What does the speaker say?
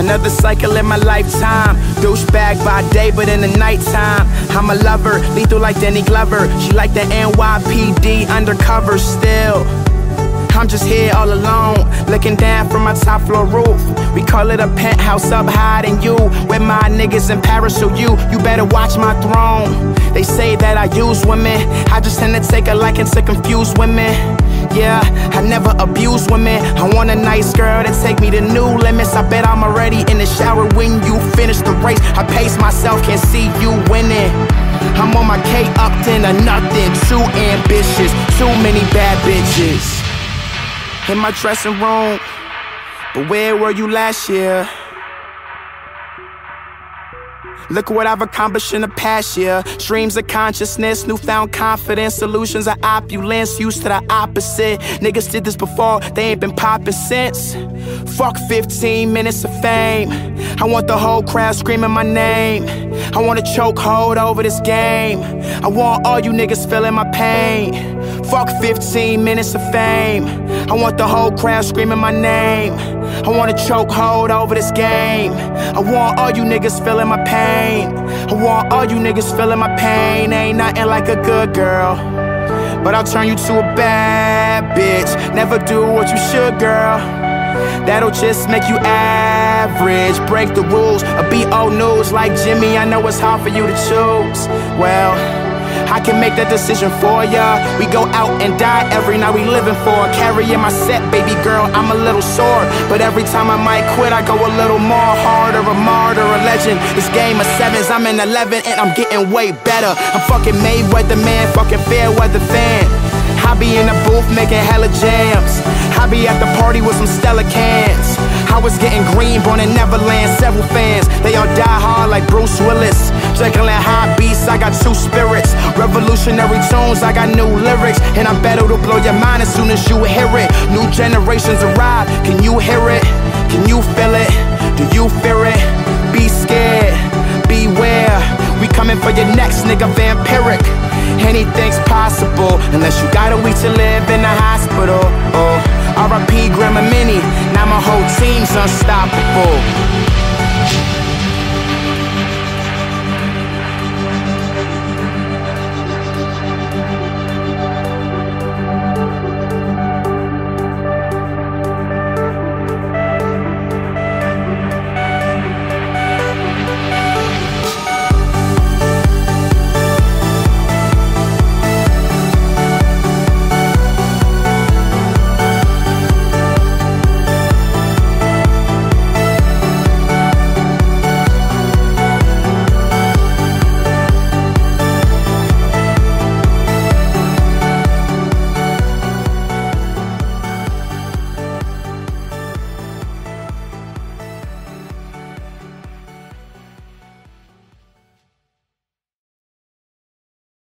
Another cycle in my lifetime. Douchebag by day, but in the nighttime, I'm a lover. Lethal like Danny Glover. She like the NYPD undercover still. I'm just here all alone, looking down from my top floor roof. We call it a penthouse up than you. With my niggas in Paris, so you, you better watch my throne. They say that I use women, I just tend to take a liking to confuse women. Yeah, I never abuse women. I want a nice girl to take me to new limits. I bet I'm already in the shower when you finish the race. I pace myself, can't see you winning. I'm on my K up to nothing. Too ambitious, too many bad bitches in my dressing room. But where were you last year? Look what I've accomplished in the past year. Streams of consciousness, newfound confidence, solutions of opulence, used to the opposite. Niggas did this before, they ain't been popping since. Fuck 15 minutes of fame. I want the whole crowd screaming my name. I want to choke hold over this game. I want all you niggas feeling my pain. Fuck 15 minutes of fame. I want the whole crowd screaming my name. I want a choke hold over this game. I want all you niggas feeling my pain. I want all you niggas feeling my pain. Ain't nothing like a good girl. But I'll turn you to a bad bitch. Never do what you should, girl. That'll just make you average. Break the rules, a BO news like Jimmy. I know it's hard for you to choose. I can make that decision for ya. We go out and die every night we living for. Carrying my set, baby girl, I'm a little sore. But every time I might quit, I go a little more harder. A martyr, a legend. This game of sevens, I'm in 11 and I'm getting way better. I'm fucking Mayweather man, fucking fair weather fan. I be in the booth making hella jams. I be at the party with some Stella cans. I was getting green, born in Neverland, several fans. They all die hard like Bruce Willis. Hyde beats, I got two spirits. Revolutionary tunes, I got new lyrics. And I'm better to blow your mind as soon as you hear it. New generations arrive, can you hear it? Can you feel it? Do you fear it? Be scared, beware. We coming for your next nigga, vampiric. Anything's possible unless you got a week to live in the hospital. Oh, R.I.P. Grandma Minnie. Now my whole team's unstoppable.